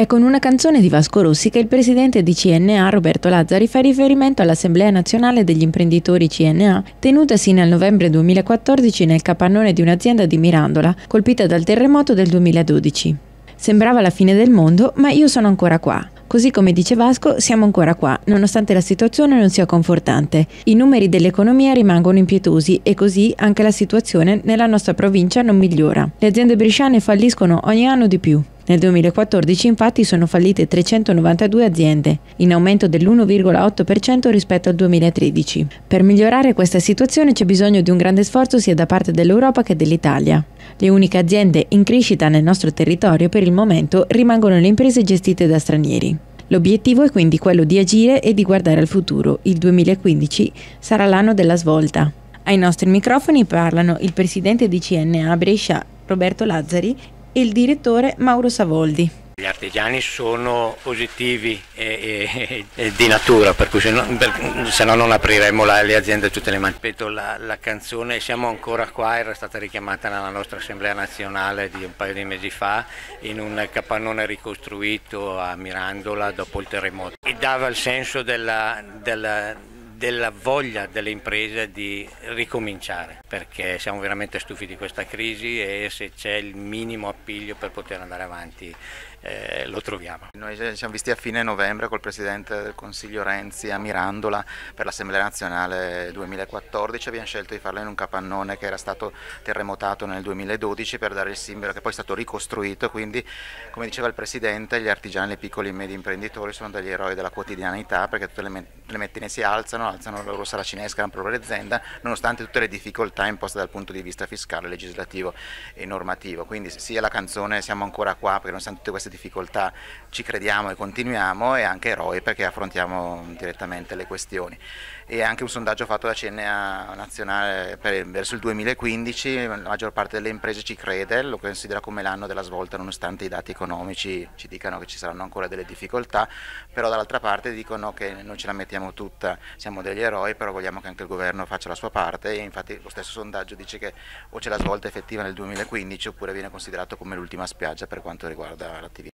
È con una canzone di Vasco Rossi che il presidente di CNA, Roberto Lazzari, fa riferimento all'Assemblea nazionale degli imprenditori CNA, tenutasi nel novembre 2014 nel capannone di un'azienda di Mirandola, colpita dal terremoto del 2012. Sembrava la fine del mondo, ma io sono ancora qua. Così come dice Vasco, siamo ancora qua, nonostante la situazione non sia confortante. I numeri dell'economia rimangono impietosi e così anche la situazione nella nostra provincia non migliora. Le aziende bresciane falliscono ogni anno di più. Nel 2014 infatti sono fallite 392 aziende, in aumento dell'1,8% rispetto al 2013. Per migliorare questa situazione c'è bisogno di un grande sforzo sia da parte dell'Europa che dell'Italia. Le uniche aziende in crescita nel nostro territorio per il momento rimangono le imprese gestite da stranieri. L'obiettivo è quindi quello di agire e di guardare al futuro. Il 2015 sarà l'anno della svolta. Ai nostri microfoni parlano il presidente di CNA Brescia Roberto Lazzari il direttore Mauro Savoldi. Gli artigiani sono positivi e, e, e di natura, per cui se no, per, se no non apriremmo la, le aziende tutte le mani. Ripeto, la, la, canzone Siamo ancora qua era stata richiamata nella nostra Assemblea nazionale di un paio di mesi fa in un capannone ricostruito a Mirandola dopo il terremoto. E dava il senso della, della della voglia delle imprese di ricominciare, perché siamo veramente stufi di questa crisi e se c'è il minimo appiglio per poter andare avanti eh, lo troviamo. Noi ci siamo visti a fine novembre col Presidente del Consiglio Renzi a Mirandola per l'Assemblea Nazionale 2014, abbiamo scelto di farlo in un capannone che era stato terremotato nel 2012 per dare il simbolo che poi è stato ricostruito, quindi come diceva il Presidente gli artigiani, i piccoli e medi imprenditori sono degli eroi della quotidianità perché tutte le, le mettine si alzano, alzano la loro saracinesca, la propria azienda, nonostante tutte le difficoltà imposte dal punto di vista fiscale, legislativo e normativo. Quindi sia la canzone Siamo ancora qua, perché nonostante tutte queste difficoltà ci crediamo e continuiamo, e anche eroi perché affrontiamo direttamente le questioni. E anche un sondaggio fatto da CNA nazionale per, verso il 2015, la maggior parte delle imprese ci crede, lo considera come l'anno della svolta nonostante i dati economici ci dicano che ci saranno ancora delle difficoltà, però dall'altra parte dicono che non ce la mettiamo tutta, siamo degli eroi, però vogliamo che anche il governo faccia la sua parte e infatti lo stesso sondaggio dice che o c'è la svolta effettiva nel 2015 oppure viene considerato come l'ultima spiaggia per quanto riguarda l'attività.